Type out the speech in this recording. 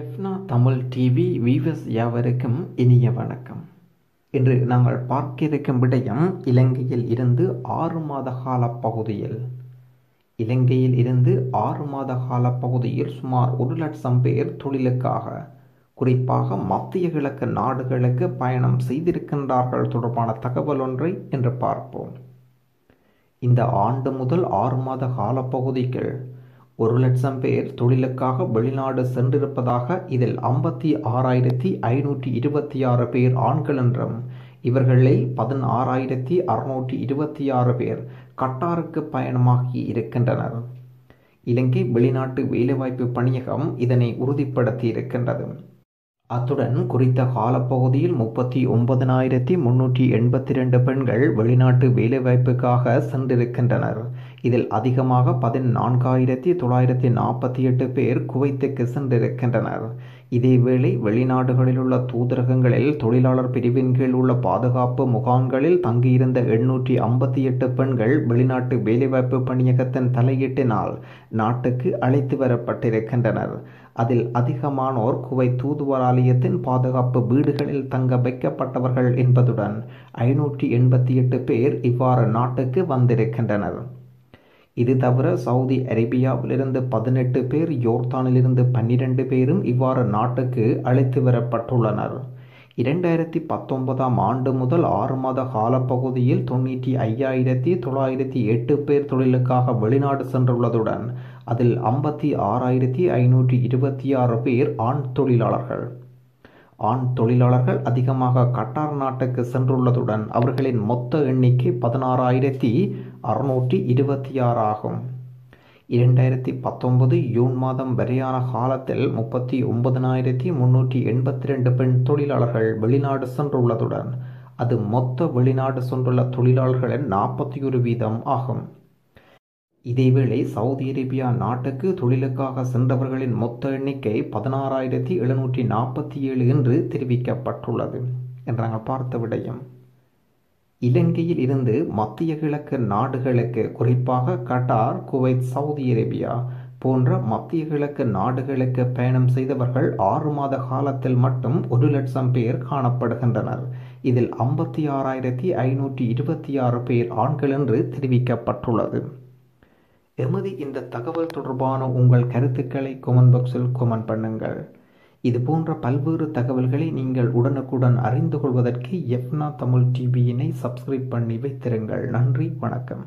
எஃப்னா Tamil TV viewers யாவருக்கும் இனிய வணக்கம். இன்று நாங்கள் பார்க்க இருக்கும் விடயம் இலங்கையில் இருந்து ஆறு மாத கால பகுதியில். இலங்கையில் இருந்து ஆறு மாத கால பகுதியில் சுமார் ஒரு லட்சம் பேர் தொழிலுக்காக குறிப்பாக மத்திய கிழக்கு நாடுகளுக்கு பயணம் செய்திருக்கின்றார்கள் தொடர்பான தகவல் ஒன்றை என்று பார்ப்போம். இந்த ஆண்டு முதல் ஆறு மாத காலப்பகுதிக்குள் ஒரு லட்சம் பேர் தொழிலுக்காக வெளிநாடு சென்றிருப்பதாக இதில் ஐம்பத்தி ஆறாயிரத்தி ஐநூற்றி இருபத்தி ஆறு பேர் ஆண்கள் என்றும் இவர்களில் பதினாறாயிரத்தி அறுநூற்றி இருபத்தி ஆறு பேர் கட்டாருக்கு பயணமாகி இருக்கின்றனர். இலங்கை வெளிநாட்டு வேலைவாய்ப்பு பணியகம் இதனை உறுதிப்படுத்தி இருக்கின்றது. அத்துடன் குறித்த காலப்பகுதியில் முப்பத்தி ஒன்பதனாயிரத்தி முன்னூற்றி எண்பத்தி ரெண்டு பெண்கள் வெளிநாட்டு வேலைவாய்ப்புக்காக சென்றிருக்கின்றனர். இதில் அதிகமாக பதினான்காயிரத்தி தொள்ளாயிரத்தி நாற்பத்தி எட்டு பேர் குவைத்துக்கு சென்றிருக்கின்றனர். இதேவேளை வெளிநாடுகளில் உள்ள தூதரகங்களில் தொழிலாளர் பிரிவின் கீழ் உள்ள பாதுகாப்பு முகாம்களில் தங்கியிருந்த எண்ணூற்றி ஐம்பத்தி எட்டு பெண்கள் வெளிநாட்டு வேலைவாய்ப்பு பணியகத்தின் தலையீட்டினால் நாட்டுக்கு அழைத்து வரப்பட்டிருக்கின்றனர். அதில் அதிகமானோர் குவை தூதுவராலயத்தின் பாதுகாப்பு வீடுகளில் தங்க வைக்கப்பட்டவர்கள் என்பதுடன் ஐநூற்றி எண்பத்தி எட்டு பேர் இவ்வாறு நாட்டுக்கு வந்திருக்கின்றனர். இது தவிர சவுதி அரேபியாவிலிருந்து பதினெட்டு பேர் யோர்தானிலிருந்து பன்னிரண்டு பேரும் இவ்வாறு நாட்டுக்கு அழைத்து வரப்பட்டுள்ளனர். இரண்டாயிரத்தி பத்தொன்பதாம் ஆண்டு முதல் ஆறு மாத காலப்பகுதியில் தொண்ணூற்றி ஐயாயிரத்தி தொள்ளாயிரத்தி எட்டு பேர் தொழிலுக்காக வெளிநாடு சென்றுள்ளதுடன் அதில் ஐம்பத்தி ஆறாயிரத்தி ஐநூற்றி இருபத்தி ஆறு பேர் ஆண் தொழிலாளர்கள். ஆண் தொழிலாளர்கள் அதிகமாக கட்டார் நாட்டுக்கு சென்றுள்ளதுடன் அவர்களின் மொத்த எண்ணிக்கை பதினாறாயிரத்தி அறுநூற்றி இருபத்தி ஆறு ஆகும். இரண்டாயிரத்தி பத்தொன்பது ஜூன் மாதம் வரையான காலத்தில் முப்பத்தி ஒன்பதனாயிரத்தி முன்னூற்றி எண்பத்தி ரெண்டு பெண் தொழிலாளர்கள் வெளிநாடு சென்றுள்ளதுடன் அது மொத்த வெளிநாடு சென்றுள்ள தொழிலாளர்களின் நாற்பத்தி ஒரு வீதம் ஆகும். இதேவேளை சவுதி அரேபியா நாட்டுக்கு தொழிலுக்காக சென்றவர்களின் மொத்த எண்ணிக்கை பதினாறாயிரத்தி எழுநூற்றி நாற்பத்தி ஏழு என்று தெரிவிக்கப்பட்டுள்ளது என்று நாங்கள் பார்த்த விடயம். இலங்கையில் இருந்து மத்திய கிழக்கு நாடுகளுக்கு குறிப்பாக கட்டார் குவைத் சவுதி அரேபியா போன்ற மத்திய கிழக்கு நாடுகளுக்கு பயணம் செய்தவர்கள் ஆறு மாத காலத்தில் மட்டும் ஒரு லட்சம் பேர் காணப்படுகின்றனர். இதில் ஐம்பத்தி ஆறாயிரத்தி ஐநூற்றி இருபத்தி ஆறு பேர் ஆண்கள் என்று தெரிவிக்கப்பட்டுள்ளது. எமது இந்த தகவல் தொடர்பான உங்கள் கருத்துக்களை கொமெண்ட் பாக்ஸில் கொமெண்ட் பண்ணுங்கள். இது போன்ற பல்வேறு தகவல்களை நீங்கள் உடனுக்குடன் அறிந்து கொள்வதற்கு எஃப்னா தமிழ் டிவியினை சப்ஸ்கிரைப் பண்ணி வைத்திருங்கள். நன்றி வணக்கம்.